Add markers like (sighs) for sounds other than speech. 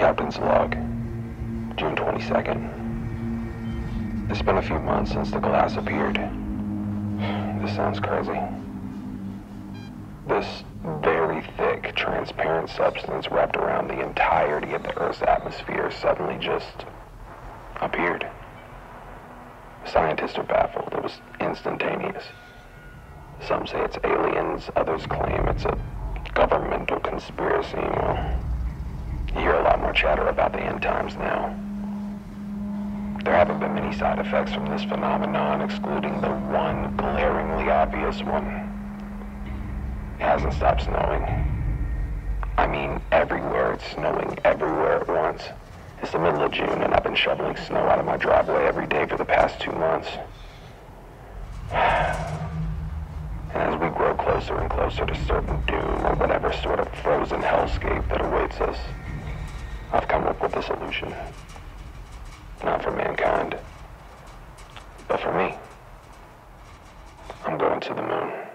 Captain's log, June 22nd. It's been a few months since the glass appeared. This sounds crazy. This very thick, transparent substance wrapped around the entirety of the Earth's atmosphere suddenly just appeared. Scientists are baffled. It was instantaneous. Some say it's aliens, others claim it's a governmental conspiracy. Well, chatter about the end times now. There haven't been many side effects from this phenomenon, excluding the one glaringly obvious one. It hasn't stopped snowing. I mean, everywhere. It's snowing everywhere at once. It's the middle of June, and I've been shoveling snow out of my driveway every day for the past two months. (sighs) And as we grow closer and closer to certain doom or whatever sort of frozen hellscape that awaits us, I've come up with a solution. Not for mankind, but for me. I'm going to the moon.